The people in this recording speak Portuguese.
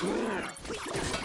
Ugh!